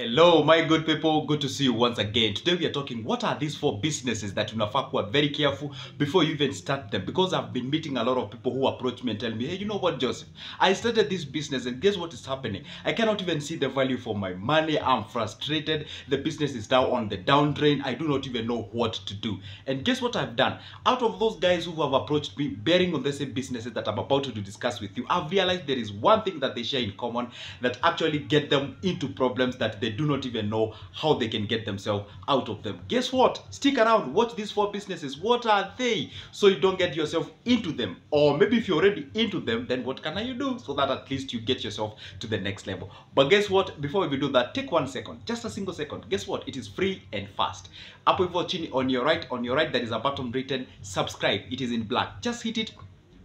Hello, my good people. Good to see you once again. Today we are talking what are these four businesses that unafaa kuwa very careful before you even start them because I've been meeting a lot of people who approach me and tell me, hey, you know what, Joseph? I started this business and guess what is happening? I cannot even see the value for my money. I'm frustrated. The business is now on the down drain. I do not even know what to do. And guess what I've done? Out of those guys who have approached me bearing on the same businesses that I'm about to discuss with you, I've realized there is one thing that they share in common that actually get them into problems that they do not even know how they can get themselves out of them. Guess what? Stick around, watch these four businesses. What are they? So you don't get yourself into them. Or maybe if you're already into them, then what can you do so that at least you get yourself to the next level? But guess what? Before we do that, take one second, just a single second. Guess what? It is free and fast. Up hivyo chini on your right, on your right, there is a button written subscribe. It is in black. Just hit it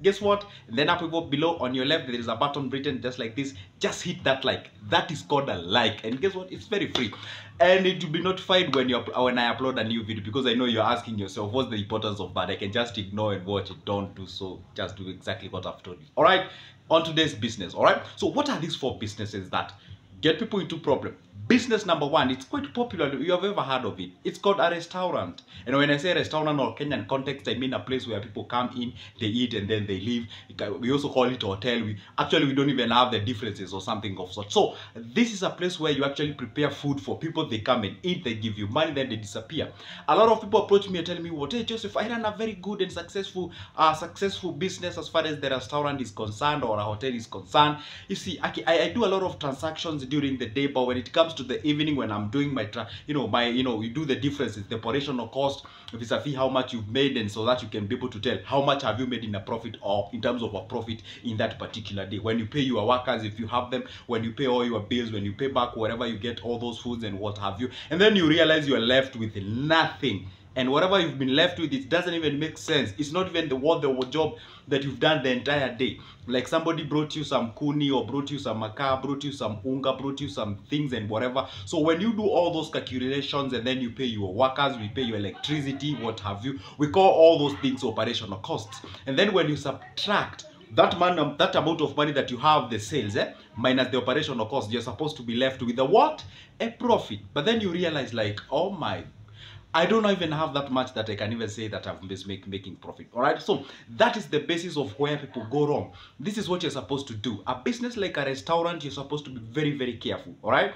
guess what? Then up go below on your left there is a button written just like this. Just hit that like. That is called a like. And guess what? It's very free. And it will be notified when you when i upload a new video because i know you're asking yourself what's the importance of that? I can just ignore and watch it. Don't do so. Just do exactly what i've told you. All right? On today's business. All right? So what are these four businesses that get people into problem business number one it's quite popular. You have ever heard of it? It's called a restaurant. And when i say restaurant or kenyan context i mean a place where people come in they eat and then they leave. We also call it hotel. We actually we don't even have the differences or something of sort. so this is a place where you actually prepare food for people. They come and eat they give you money then they disappear. A lot of people approach me and tell me what? Hey joseph i run a very good and successful uh successful business as far as the restaurant is concerned or a hotel is concerned. You see I, I do a lot of transactions during the day but when it comes to the evening when I'm doing my, you know, my, you know, you do the differences, the operational cost, vis-a-vis how much you've made, and so that you can be able to tell how much have you made in a profit or in terms of a profit in that particular day. When you pay your workers, if you have them, when you pay all your bills, when you pay back whatever you get all those foods and what have you, and then you realize you are left with nothing and whatever you've been left with it doesn't even make sense. It's not even the worth the job that you've done the entire day. Like somebody brought you some kuni or brought you some makaa brought you some unga brought you some things and whatever. So when you do all those calculations and then you pay your workers we pay your electricity what have you we call all those things operational costs. And then when you subtract that man that amount of money that you have the sales eh, minus the operational cost you're supposed to be left with a what? A profit. But then you realize like oh my I don't even have that much that I can even say that been make, making profit. All right. So that is the basis of where people go wrong. This is what you're supposed to do. A business like a restaurant, you're supposed to be very, very careful. All right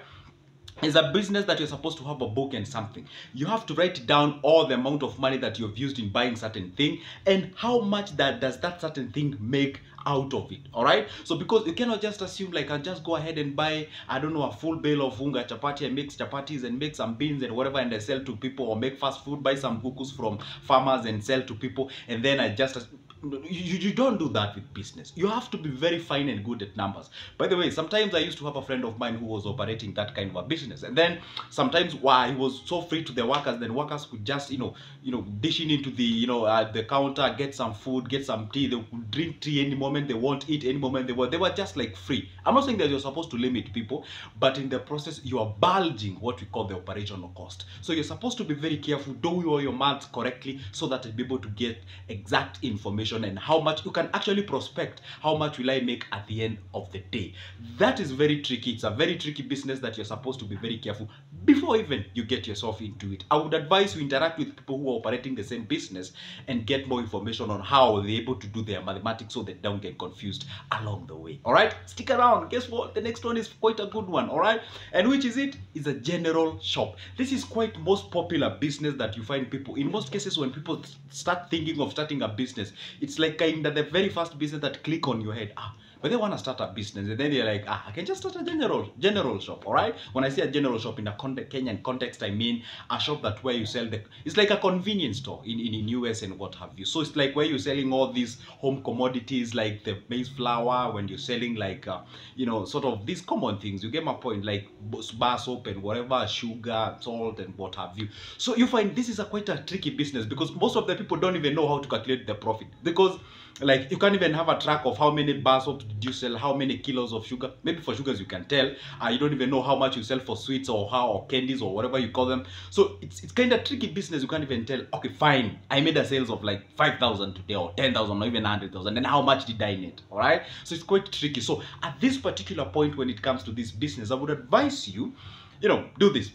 is a business that you're supposed to have a book and something. You have to write down all the amount of money that you've used in buying certain thing and how much that does that certain thing make out of it all right? So because you cannot just assume like i just go ahead and buy i don't know a full bale of unga chapati and mix chapatis and make some beans and whatever and i sell to people or make fast food buy some kukus from farmers and sell to people and then i just you, you don't do that with business. You have to be very fine and good at numbers. By the way sometimes i used to have a friend of mine who was operating that kind of a business. And then sometimes why he was so free to the workers then workers could just you know you know dishing into the you know uh, the counter get some food get some tea. They could drink tea any moment. They want eat any moment. They want they were just like free. I'm not saying that you're supposed to limit people but in the process you are bulging what we call the operational cost. So you're supposed to be very careful. Do all your maths correctly so that you'll be able to get exact information and how much you can actually prospect how much will i make at the end of the day. That is very tricky. It's a very tricky business that you're supposed to be very careful. Before even you get yourself into it i would advise you interact with people who are operating the same business and get more information on how they're able to do their mathematics so they don't get confused along the way. All right? Stick around. Guess what? The next one is quite a good one. All right? And which is it? Is a general shop. This is quite most popular business that you find people in most cases when people start thinking of starting a business it's like kind of the very first business that click on your head. Ah but they want to start a business. And then they're like ah i can just start a general general shop all right when i say a general shop in a kenyan context i mean a shop that where you sell the it's like a convenience store in, in in us and what have you. So it's like where you're selling all these home commodities like the maize flour when you're selling like uh, you know sort of these common things. You get my point like bar soap and whatever sugar salt and what have you. So you find this is a quite a tricky business because most of the people don't even know how to calculate the profit because like you can't even have a track of how many bars of you sell how many kilos of sugar. Maybe for sugars you can tell uh, you don't even know how much you sell for sweets or how or candies or whatever you call them. So it's, it's kind of tricky business you can't even tell okay fine i made a sales of like 5000 today or 10000 or even 100000 then how much did i need all right so it's quite tricky. So at this particular point when it comes to this business i would advise you you know do this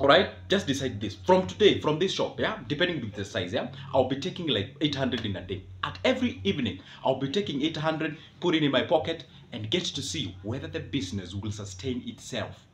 all right just decide this. From today from this shop yeah depending with the size yeah i'll be taking like 800 in a day. At every evening i'll be taking 800 put it in my pocket and get to see whether the business will sustain itself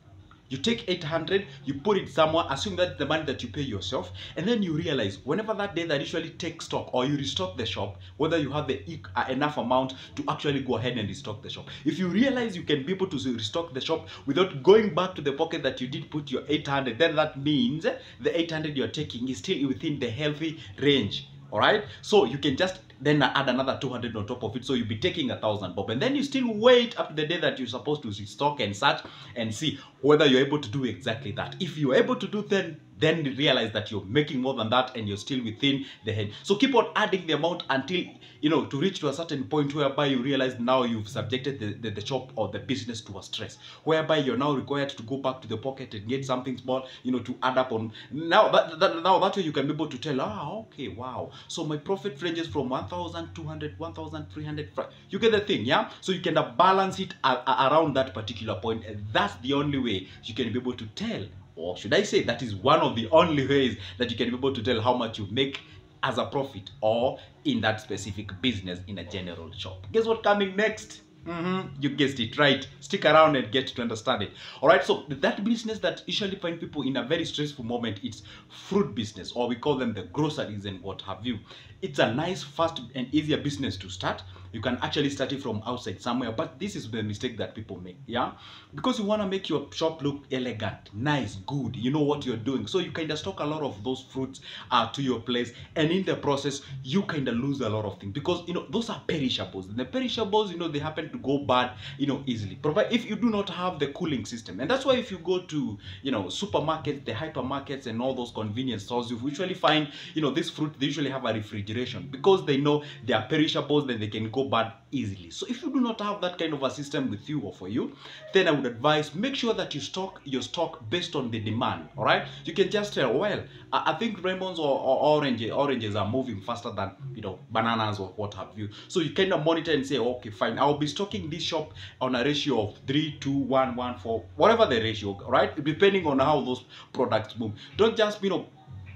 you take 800 you put it somewhere assume that's the money that you pay yourself and then you realize whenever that day that usually take stock or you restock the shop whether you have the uh, enough amount to actually go ahead and restock the shop. If you realize you can be able to restock the shop without going back to the pocket that you did put your 800 then that means the 800 you're taking is still within the healthy range all right? So you can just then add another 200 on top of it. So you'll be taking a thousand bob. And then you still wait up to the day that you're supposed to restock and search and see whether you're able to do exactly that. If you're able to do then then realize that you're making more than that and you're still within the head. So keep on adding the amount until you know to reach to a certain point whereby you realize now you've subjected the, the, the shop or the business to a stress whereby you're now required to go back to the pocket and get something small you know to add up on. Now that, that now that way you can be able to tell ah okay wow. So my profit ranges from 1200 1300 you get the thing yeah so you can balance it around that particular point and that's the only way you can be able to tell or should I say that is one of the only ways that you can be able to tell how much you make as a profit or in that specific business in a general shop. Guess what coming next? Hmm You guessed it right. Stick around and get to understand it. All right. So that business that usually find people in a very stressful moment, it's fruit business, or we call them the groceries and what have you. It's a nice, fast, and easier business to start. You can actually start it from outside somewhere, but this is the mistake that people make. Yeah, because you want to make your shop look elegant, nice, good. You know what you're doing, so you kind of stock a lot of those fruits uh, to your place, and in the process, you kind of lose a lot of things because you know those are perishables. And the perishables, you know, they happen to go bad, you know, easily. Provide if you do not have the cooling system, and that's why if you go to you know supermarkets, the hypermarkets, and all those convenience stores, you usually find you know this fruit they usually have a refrigeration because they know they are perishables, then they can go bad easily. So if you do not have that kind of a system with you or for you, then I would advise make sure that you stock your stock based on the demand. All right, you can just tell well, I, think lemons or, or orange oranges are moving faster than you know bananas or what have you. So you kind of monitor and say okay fine, I'll be stocking this shop on a ratio of three, two, one, one, four, whatever the ratio, right? Depending on how those products move. Don't just you know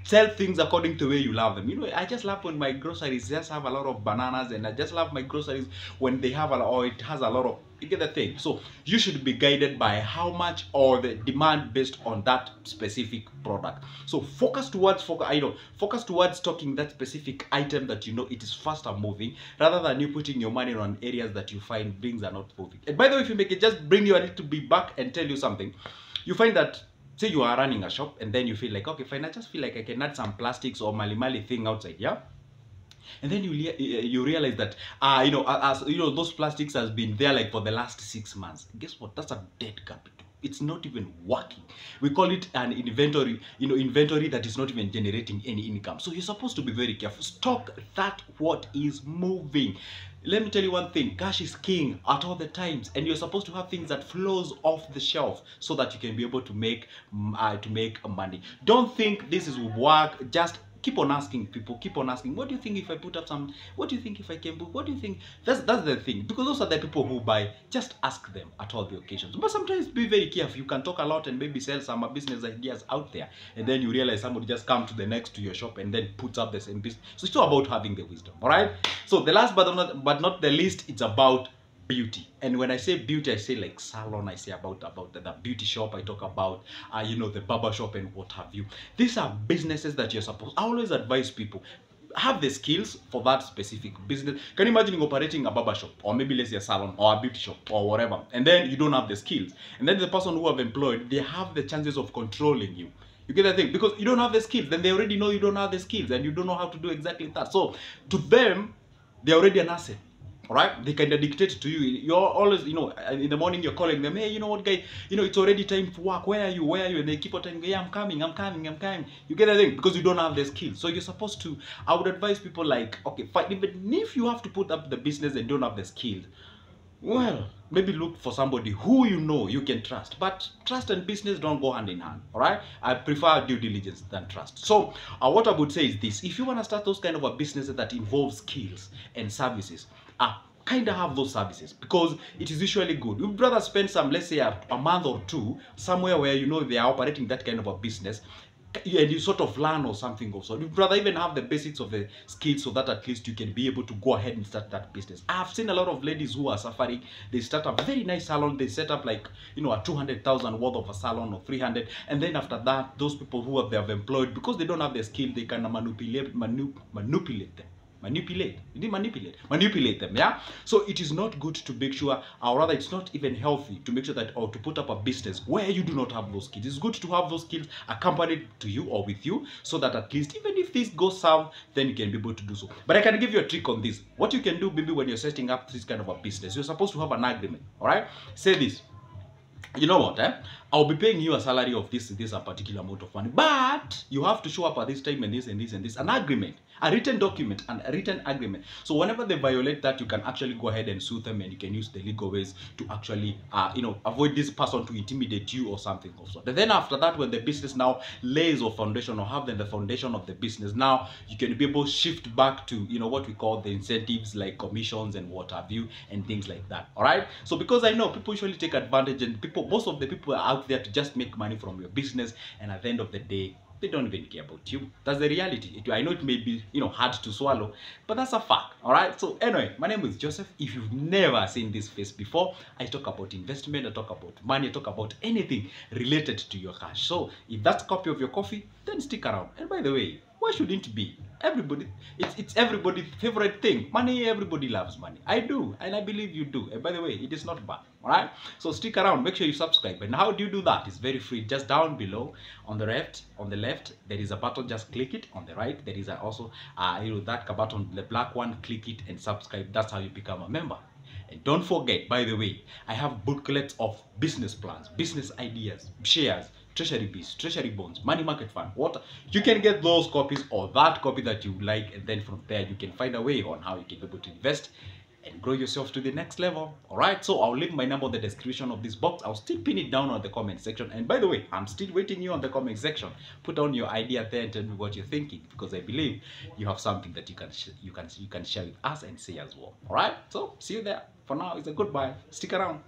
sell things according to way you love them. You know, I just love when my groceries just have a lot of bananas, and I just love my groceries when they have a or it has a lot of. You get the thing. So you should be guided by how much or the demand based on that specific product. So focus towards focus. I know focus towards stocking that specific item that you know it is faster moving, rather than you putting your money on areas that you find things are not moving. And by the way, if you make it, just bring you a little bit back and tell you something. You find that say you are running a shop and then you feel like okay fine i just feel like i can add some plastics or mali mali thing outside yeah? And then you eh, you realize that uh you know as you know those plastics has been there like for the last six months. Guess what? That's a dead capital it's not even working. We call it an inventory you know inventory that is not even generating any income. So you're supposed to be very careful. Stock that what is moving let me tell you one thing. Cash is king at all the times and you're supposed to have things that flows off the shelf so that you can be able to make mm, uh, to make money. Don't think this is work just keep on asking people keep on asking what do you think if i put up some what do you think if i can book what do you think? That's that's the thing because those are the people who buy. Just ask them at all the occasions. But sometimes be very careful. You can talk a lot and maybe sell some business ideas out there and then you realize somebody just come to the next to your shop and then puts up the same business. So it's all about having the wisdom all right so the last but not but not the least it's about beauty. And when i say beauty i say like salon i say about about the, the beauty shop i talk about uh, you know the barber shop and what have you. These are businesses that you're supposed i always advise people have the skills for that specific business. Can you imagine operating a barber shop or maybe let's say a salon or a beauty shop or whatever and then you don't have the skills and then the person who have employed they have the chances of controlling you. You get the thing? Because you don't have the skills then they already know you don't have the skills and you don't know how to do exactly that. So to them they're already an asset right they kind of dictate to you. You're always you know in the morning you're calling them hey you know what guy? You know it's already time for work. Where are you? Where are you? And they keep on telling you yeah i'm coming i'm coming i'm coming. You get the thing? Because you don't have the skills so you're supposed to i would advise people like okay fine even if you have to put up the business and don't have the skills well maybe look for somebody who you know you can trust. But trust and business don't go hand in hand all right i prefer due diligence than trust. So uh, what i would say is this. If you want to start those kind of a businesses that involves skills and services kind of have those services because it is usually good. You'd rather spend some, let's say, a, a month or two somewhere where you know they are operating that kind of a business and you sort of learn or something also. You'd rather even have the basics of the skills so that at least you can be able to go ahead and start that business. I've seen a lot of ladies who are suffering. They start a very nice salon. They set up like, you know, a 200,000 worth of a salon or 300. And then after that, those people who have, they have employed, because they don't have the skill, they can manipulate, manu manipulate them manipulate. You didn't manipulate manipulate them yeah? So it is not good to make sure or rather it's not even healthy to make sure that or to put up a business where you do not have those skills. It's good to have those skills accompanied to you or with you so that at least even if this goes south then you can be able to do so. But i can give you a trick on this. What you can do maybe when you're setting up this kind of a business you're supposed to have an agreement all right? Say this. You know what eh? I'll be paying you a salary of this this a particular amount of money, but you have to show up at this time and this and this and this an agreement, a written document and a written agreement. So whenever they violate that, you can actually go ahead and sue them, and you can use the legal ways to actually, uh, you know, avoid this person to intimidate you or something of sort. And then after that, when the business now lays a foundation or have then the foundation of the business, now you can be able to shift back to you know what we call the incentives like commissions and what have you and things like that. All right. So because I know people usually take advantage and people, most of the people are out there to just make money from your business, and at the end of the day, they don't even care about you. That's the reality. It, I know it may be, you know, hard to swallow, but that's a fact. All right. So anyway, my name is Joseph. If you've never seen this face before, I talk about investment, I talk about money, I talk about anything related to your cash. So if that's a copy of your coffee, then stick around. And by the way, why shouldn't it be? Everybody, it's, it's everybody's favorite thing. Money, everybody loves money. I do, and I believe you do. And by the way, it is not bad. All right. So stick around. Make sure you subscribe. And how do you do that? It's very free. Just down below on the left, on the left, there is a button. Just click it. On the right, there is also uh, you know that button, the black one. Click it and subscribe. That's how you become a member. And don't forget, by the way, I have booklets of business plans, business ideas, shares, treasury bills, treasury bonds, money market fund, what you can get those copies or that copy that you like, and then from there you can find a way on how you can be able to invest and grow yourself to the next level. All right, so I'll leave my number in the description of this box. I'll still pin it down on the comment section. And by the way, I'm still waiting you on the comment section. Put down your idea there and tell me what you're thinking because I believe you have something that you can you can you can share with us and say as well. All right, so see you there. For now, it's a goodbye. Stick around.